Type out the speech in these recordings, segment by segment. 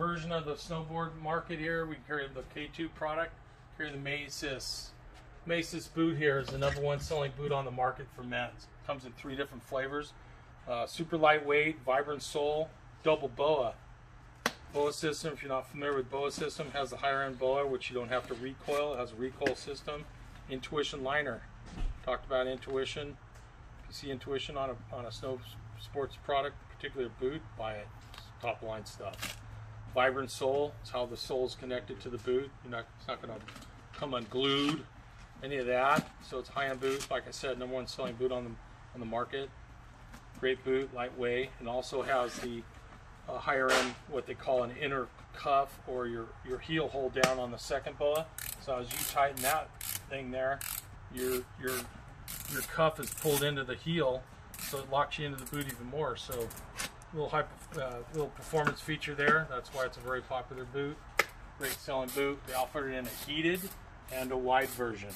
version of the snowboard market here. We carry the K2 product. Carry the Maysis. Maysis boot here is the number one selling boot on the market for men's. Comes in three different flavors. Uh, super lightweight, Vibram sole, double boa. Boa system, if you're not familiar with boa system, has the higher end boa, which you don't have to recoil. It has a recoil system. Intuition liner. Talked about intuition. If you see intuition on a, on a snow sports product, particularly a boot, buy it. It's top line stuff. Vibram sole, it's how the sole is connected to the boot. You're not, it's not going to come unglued, any of that. So it's high end boot. Like I said, number one selling boot on the on the market. Great boot, lightweight, and also has the uh, higher end, what they call an inner cuff or your, your heel hold down on the second boa. So as you tighten that thing there, your, your, your cuff is pulled into the heel, so it locks you into the boot even more. So little high, uh, little performance feature there. That's why it's a very popular boot. Great selling boot. They offer it in a heated and a wide version.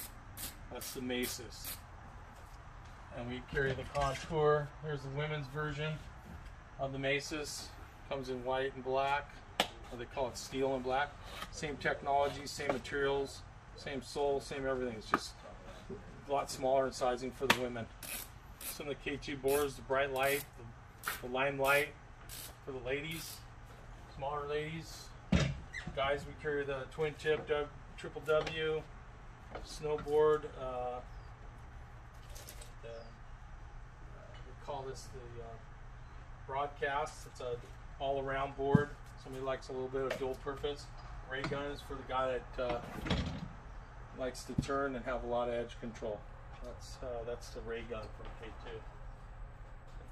That's the Maysis and we carry the contour. There's the women's version of the Maysis. Comes in white and black, or they call it steel and black. Same technology, same materials, same sole, same everything. It's just a lot smaller in sizing for the women. Some of the K2 boards, the bright light, the, the limelight for the ladies, smaller ladies. Guys, we carry the twin tip w, triple W snowboard. Uh, call this the uh, broadcast. It's a all-around board. Somebody likes a little bit of dual purpose. Ray gun is for the guy that uh, likes to turn and have a lot of edge control. That's uh, that's the ray gun from K2.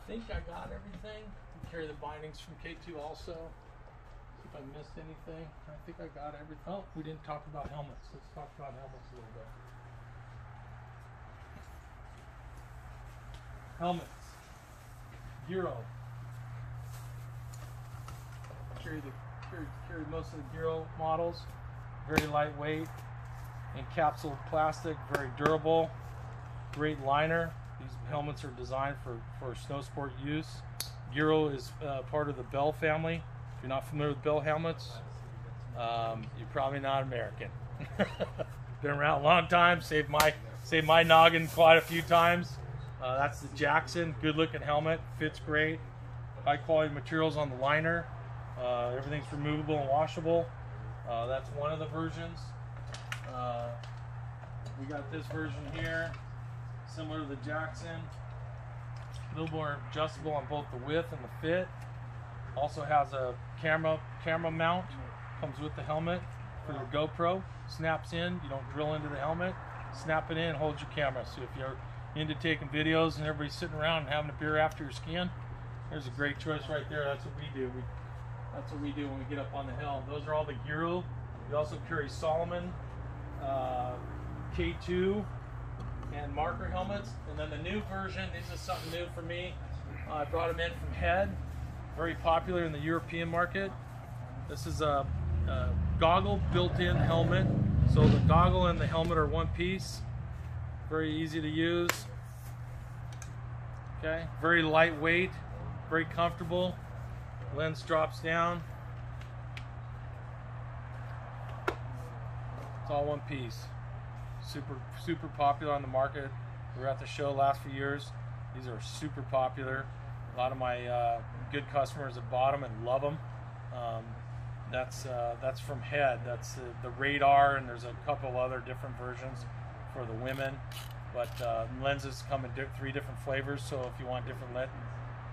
Think I got everything. Carry the bindings from K2 also. See if I missed anything. I think I got everything. Oh, we didn't talk about helmets. Let's talk about helmets a little bit. Helmets. Giro. Carry the carry, carry most of the Giro models. Very lightweight, encapsulated plastic, very durable, great liner. These helmets are designed for, for snow sport use. Giro is uh, part of the Bell family. If you're not familiar with Bell helmets, um, you're probably not American. Been around a long time. Saved my saved my noggin quite a few times. Uh, that's the Jackson, good looking helmet, fits great. High quality materials on the liner. Uh, everything's removable and washable. Uh, that's one of the versions. Uh, we got this version here, similar to the Jackson. A little more adjustable on both the width and the fit. Also has a camera camera mount. Comes with the helmet for your GoPro. Snaps in. You don't drill into the helmet. Snap it in. Hold your camera. So if you're into taking videos and everybody's sitting around and having a beer after your skiing, there's a great choice right there. That's what we do. We, that's what we do when we get up on the hill. Those are all the Giro. We also carry Salomon uh, K2, and marker helmets. And then the new version, this is something new for me. Uh, I brought them in from Head, very popular in the European market. This is a, a goggle built-in helmet. So the goggle and the helmet are one piece. Very easy to use. Okay, very lightweight, very comfortable. Lens drops down. It's all one piece. Super, super popular on the market. We were at the show last few years. These are super popular. A lot of my uh, good customers have bought them and love them. Um, that's uh, that's from Head. That's uh, the Radar, and there's a couple other different versions for the women. But uh, lenses come in di three different flavors, so if you want different le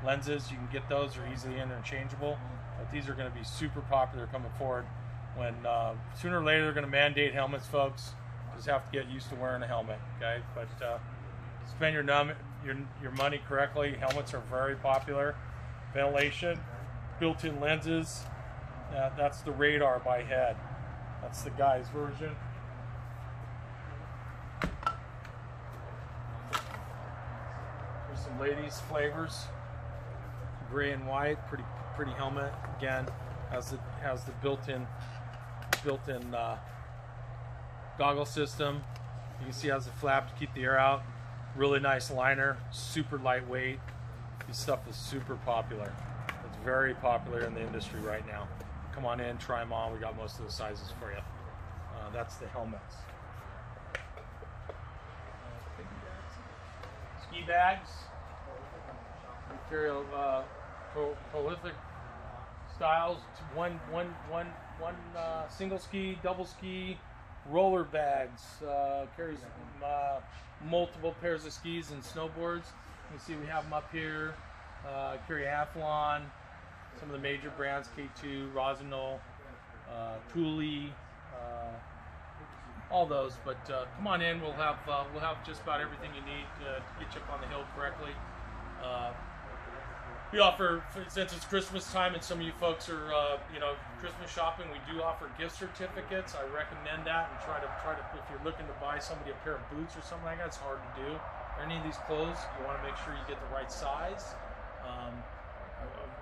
lenses, you can get those. They're easily interchangeable. But these are going to be super popular coming forward. When uh, sooner or later they're going to mandate helmets, folks. Just have to get used to wearing a helmet, okay? But uh, spend your, num your your money correctly. Helmets are very popular. Ventilation, built-in lenses. Uh, that's the Radar by Head. That's the guy's version. Here's some ladies flavors. Gray and white, pretty pretty helmet. Again, has the has the built-in built-in uh, goggle system. You can see has a flap to keep the air out. Really nice liner, super lightweight. This stuff is super popular. It's very popular in the industry right now. come on in, try them on. We got most of the sizes for you. Uh, that's the helmets. Ski bags. Carry uh, pro- prolific styles. One, one, one, one uh, single ski, double ski, roller bags. Uh, carries uh, multiple pairs of skis and snowboards. You can see we have them up here. Uh, carry Athalon, some of the major brands, K2, Rossignol, uh, Thule, uh, all those. But uh, come on in, we'll have uh, we'll have just about everything you need to get you up on the hill correctly. We offer, since it's Christmas time and some of you folks are, uh, you know, Christmas shopping, we do offer gift certificates. I recommend that and try to try to if you're looking to buy somebody a pair of boots or something like that, it's hard to do. Or any of these clothes, you want to make sure you get the right size. Um,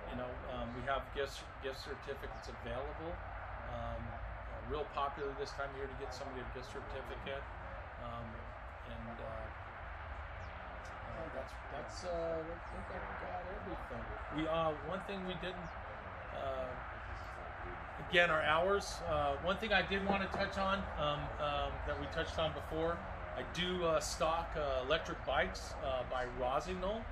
you know, um, we have gift gift certificates available. Um, uh, real popular this time of year to get somebody a gift certificate, um, and uh, that's that's uh, I think I've got everything. We uh, one thing we didn't. Uh, again, our hours. Uh, one thing I did want to touch on um, um, that we touched on before. I do uh, stock uh, electric bikes uh, by Rossignol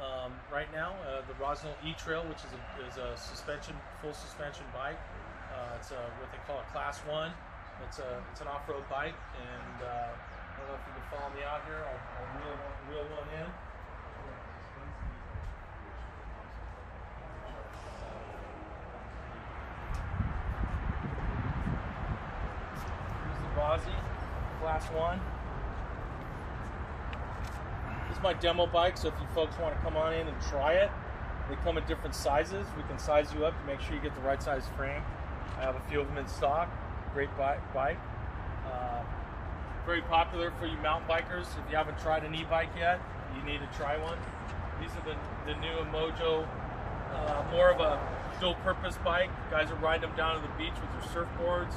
um, right now. Uh, the Rossignol E-Trail, which is a, is a suspension, full suspension bike. Uh, it's a, what they call a Class One. It's a it's an off-road bike, and uh, don't know if you can follow me out here. I'll, I'll reel, one, reel one in. Here's the Bozzy Class One. This is my demo bike, so if you folks want to come on in and try it, they come in different sizes. We can size you up to make sure you get the right size frame. I have a few of them in stock. Great bike. Uh, very popular for you mountain bikers. If you haven't tried an e-bike yet, you need to try one. These are the, the new Emojo, uh, more of a dual-purpose bike. Guys are riding them down to the beach with their surfboards,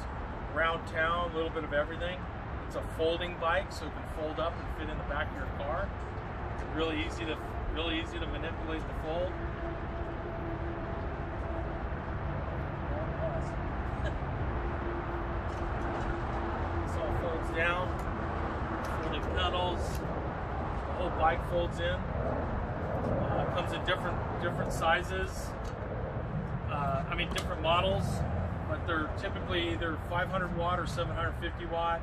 around town, a little bit of everything. It's a folding bike, so it can fold up and fit in the back of your car. Really easy to really easy to manipulate the fold. this all folds down. Folding pedals. Bike folds in. Uh, comes in different different sizes. Uh, I mean different models, but they're typically either 500 watt or 750 watt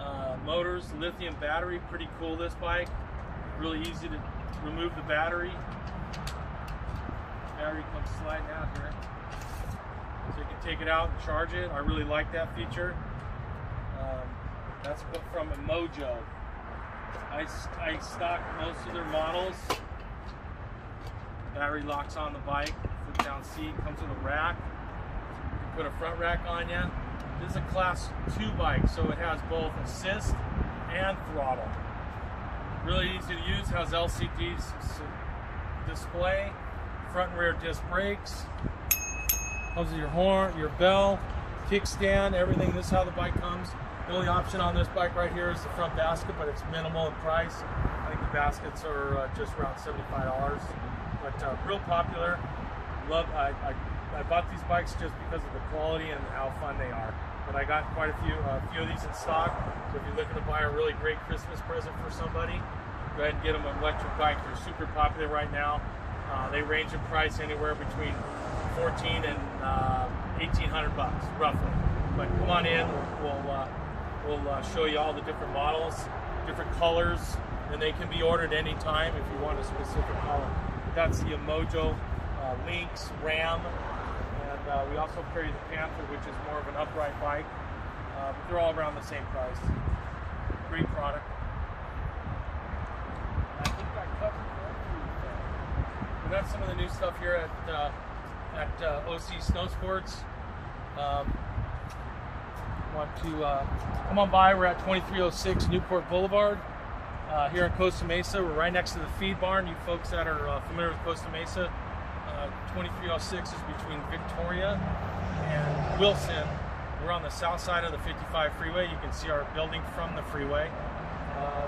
uh, motors, lithium battery. Pretty cool this bike. Really easy to remove the battery. Battery comes sliding out here. So you can take it out and charge it. I really like that feature. Um, that's from Emojo. I, I stock most of their models. Battery locks on the bike, flip down seat, comes with a rack. You put a front rack on you. This is a class 2 bike, so it has both assist and throttle. Really easy to use, has LCD display, front and rear disc brakes, comes with your horn, your bell, kickstand, everything. This is how the bike comes. The only option on this bike right here is the front basket, but it's minimal in price. I think the baskets are uh, just around $75, but uh, real popular. Love, I, I, I, bought these bikes just because of the quality and how fun they are. But I got quite a few, uh, few of these in stock. So if you're looking to buy a really great Christmas present for somebody, go ahead and get them an electric bike. They're super popular right now. Uh, they range in price anywhere between 14 and uh, 1800 bucks, roughly. But come on in, we'll uh, we'll uh, show you all the different models, different colors, and they can be ordered anytime if you want a specific color. That's the Emojo uh, Lynx Ram, and uh, we also carry the Panther, which is more of an upright bike. Uh, but they're all around the same price. Great product. I think I covered everything. Got some of the new stuff here at uh, at uh, OC Snow Sports. Um, want to uh, come on by. We're at 2306 Newport Boulevard uh, here in Costa Mesa. We're right next to the feed barn. You folks that are uh, familiar with Costa Mesa, uh, 2306 is between Victoria and Wilson. We're on the south side of the 55 freeway. You can see our building from the freeway. Uh,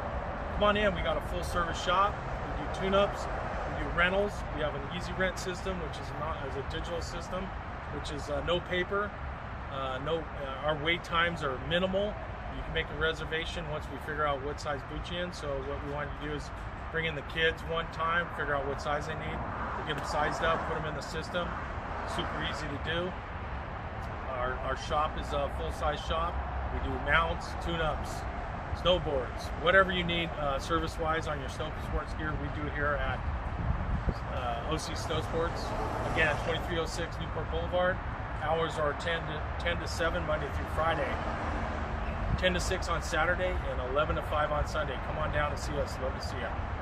come on in. We got a full service shop. We do tune-ups. We do rentals. We have an easy rent system, which is not as a digital system. which is uh, no paper. Uh, no, uh, our wait times are minimal. You can make a reservation once we figure out what size boot you're in. So what we want to do is bring in the kids one time, figure out what size they need, we get them sized up, put them in the system. Super easy to do. Our, our shop is a full-size shop. We do mounts, tune-ups, snowboards, whatever you need uh, service-wise on your snow sports gear. We do it here at uh, OC Snow Sports. Again, 2306 Newport Boulevard. Hours are 10 to 10 to 7 Monday through Friday. 10 to 6 on Saturday and 11 to 5 on Sunday. Come on down and see us. Love to see you.